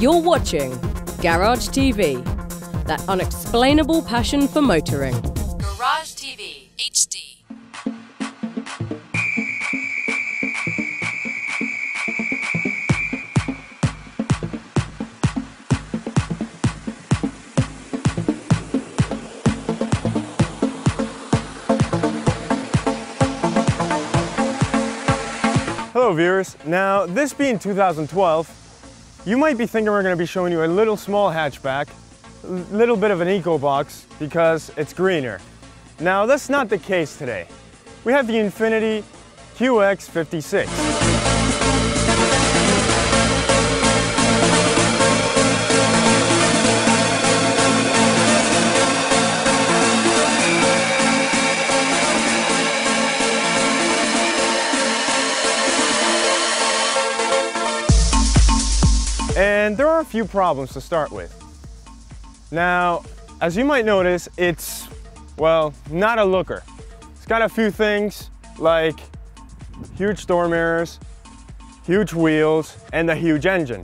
You're watching Garage TV, that unexplainable passion for motoring. Garage TV HD. Hello viewers. Now this being 2012, you might be thinking we're going to be showing you a little small hatchback, a little bit of an eco box because it's greener. Now that's not the case today. We have the Infiniti QX56. And there are a few problems to start with. Now, as you might notice, it's, well, not a looker. It's got a few things like huge door mirrors, huge wheels, and a huge engine.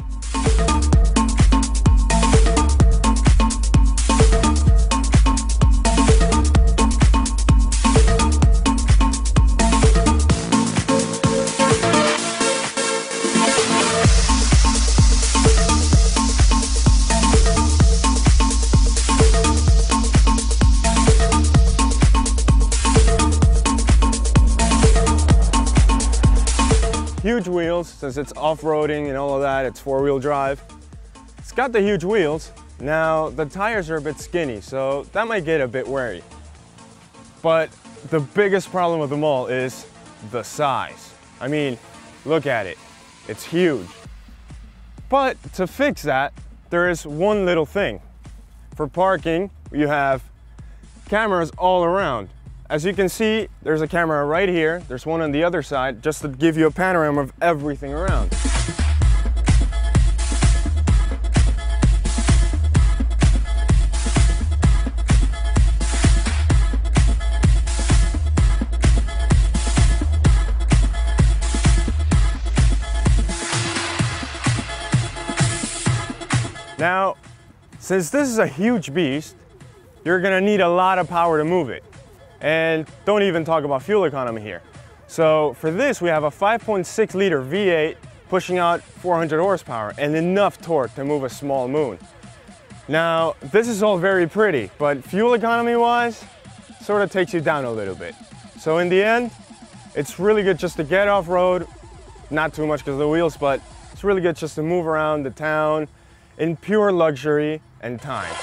Huge wheels since it's off-roading and all of that it's four-wheel drive. It's got the huge wheels. Now the tires are a bit skinny so that might get a bit wary. But the biggest problem with them all is the size. I mean look at it. It's huge. But to fix that there is one little thing. For parking you have cameras all around as you can see, there's a camera right here. There's one on the other side, just to give you a panorama of everything around. Now, since this is a huge beast, you're gonna need a lot of power to move it. And don't even talk about fuel economy here. So for this, we have a 5.6 liter V8 pushing out 400 horsepower and enough torque to move a small moon. Now, this is all very pretty, but fuel economy wise, sort of takes you down a little bit. So in the end, it's really good just to get off road, not too much because of the wheels, but it's really good just to move around the town in pure luxury and time.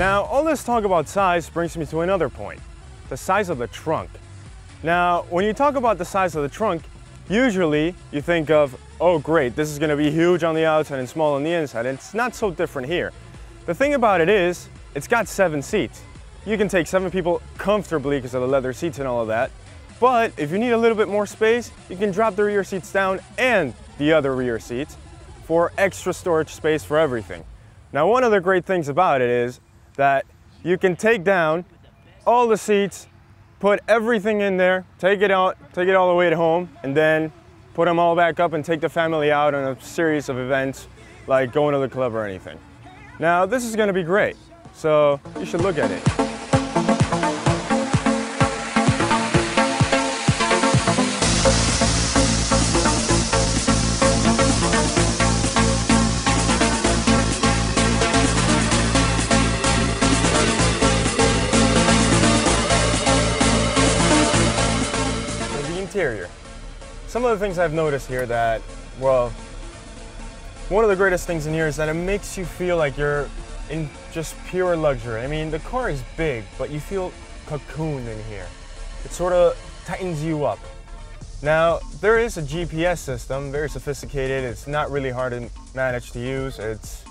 Now, all this talk about size brings me to another point, the size of the trunk. Now, when you talk about the size of the trunk, usually you think of, oh great, this is gonna be huge on the outside and small on the inside, and it's not so different here. The thing about it is, it's got seven seats. You can take seven people comfortably because of the leather seats and all of that, but if you need a little bit more space, you can drop the rear seats down and the other rear seats for extra storage space for everything. Now, one of the great things about it is that you can take down all the seats, put everything in there, take it out, take it all the way to home, and then put them all back up and take the family out on a series of events like going to the club or anything. Now, this is gonna be great, so you should look at it. Some of the things I've noticed here that, well, one of the greatest things in here is that it makes you feel like you're in just pure luxury. I mean, the car is big, but you feel cocooned in here. It sort of tightens you up. Now, there is a GPS system, very sophisticated. It's not really hard to manage to use. It's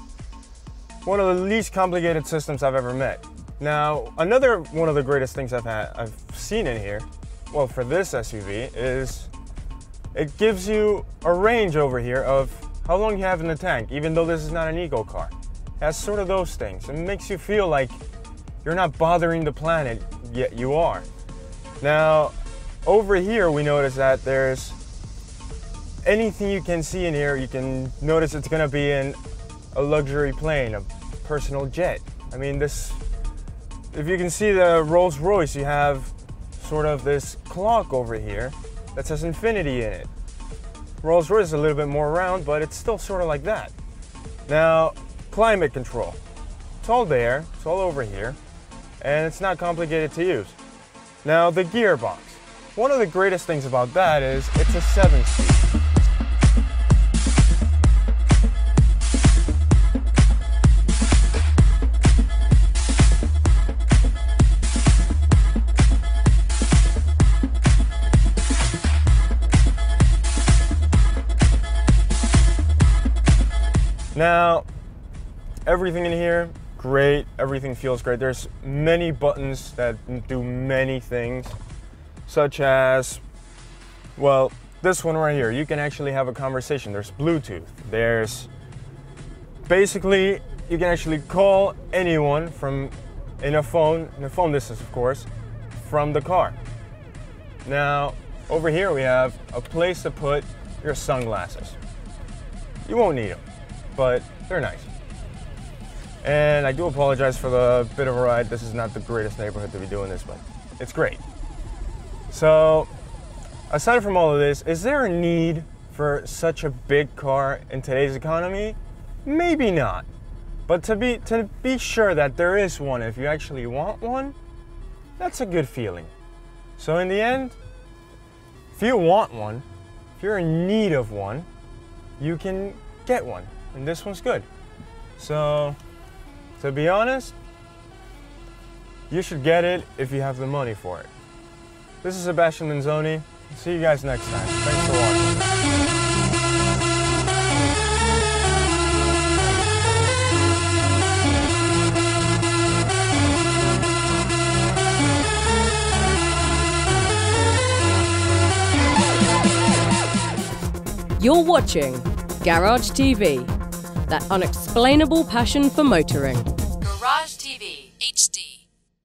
one of the least complicated systems I've ever met. Now, another one of the greatest things I've had, I've seen in here well, for this SUV is it gives you a range over here of how long you have in the tank, even though this is not an eco car. It has sort of those things. It makes you feel like you're not bothering the planet, yet you are. Now, over here we notice that there's anything you can see in here, you can notice it's gonna be in a luxury plane, a personal jet. I mean, this, if you can see the Rolls Royce, you have sort of this clock over here that says Infiniti in it. Rolls Royce is a little bit more round, but it's still sort of like that. Now, climate control. It's all there, it's all over here, and it's not complicated to use. Now, the gearbox. One of the greatest things about that is it's a seven speed. Now, everything in here, great. Everything feels great. There's many buttons that do many things, such as, well, this one right here. You can actually have a conversation. There's Bluetooth. There's basically, you can actually call anyone from in a phone, in a phone distance, of course, from the car. Now, over here we have a place to put your sunglasses. You won't need them but they're nice. And I do apologize for the bit of a ride. This is not the greatest neighborhood to be doing this, but it's great. So, aside from all of this, is there a need for such a big car in today's economy? Maybe not. But to be to be sure that there is one if you actually want one, that's a good feeling. So in the end, if you want one, if you're in need of one, you can get one and this one's good. So, to be honest, you should get it if you have the money for it. This is Sebastian Benzoni. See you guys next time. Thanks for watching. You're watching Garage TV that unexplainable passion for motoring. Garage TV HD.